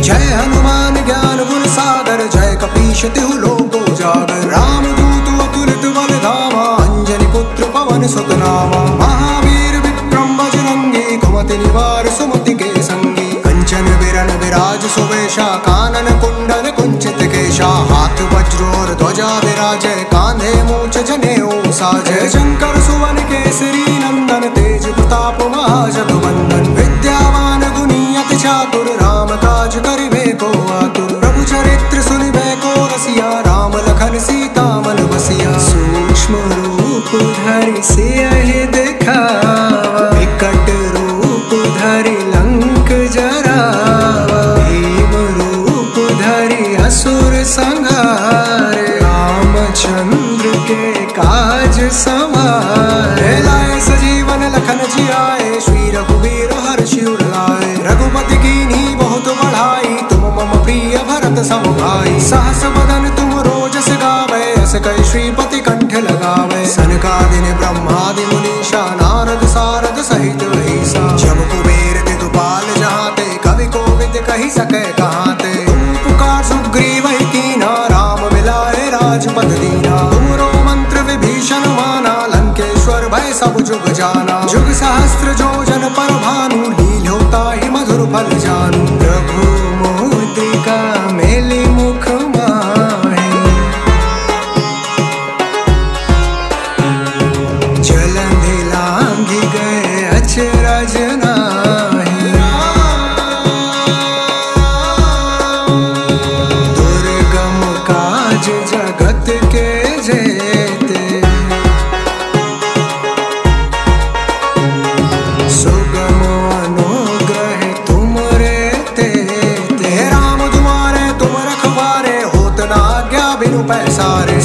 जय हनुमान ज्ञान गुण सागर, जय कपीश तिहु लोक उजागर। राम दूत अतुलित बल धामा, अंजनी पुत्र पवन सुत नामा महावीर विक्रम बजरंगी, कुमति निवार सुमति के संगी कंचन विरन विराज सुवेशा, कानन कुंडल कुंचित केशा। हाथ वज्र और ध्वजा विराजय, कांधे मूछ जनेऊ साजय शंकर सुवन केसरी, नंदन तेज प्रताप महाजगवंदन yeah, yeah. गावे अस कई श्रीपति कंठ लगावे। दिन ब्रह्मादि, मुनीषा, नारद, सारद सहित वहीसा जब कुबेर ततुपाल जहाँ ते कवि कोविद कही सके कहाते तुम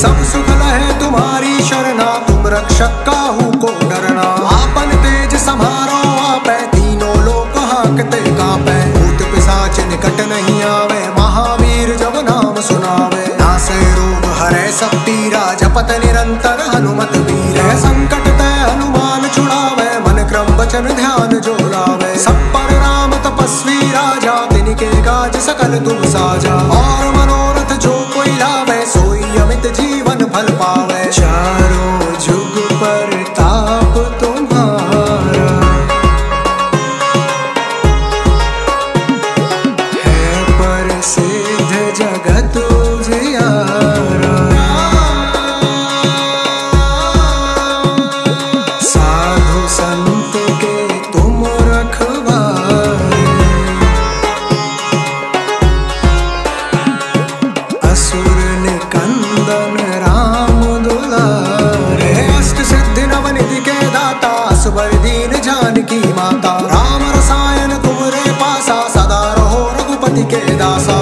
सब सुख लहे तुम्हारी शरणा। तुम रक्षक काहू को डरना। आपन तेज समारो आपै तीनों लोक हाकते कापै। भूत पिशाच निकट नहीं आवे, महावीर जब नाम सुनावे। नासे रोग हरे सब पीरा जपत निरंतर हनुमत वीर संकट ते हनुमान छुड़ावे, मन क्रम वचन ध्यान जो लावे सब The power. राम रसायन तुम्हारे पासा सदा रहो रघुपति के दासा।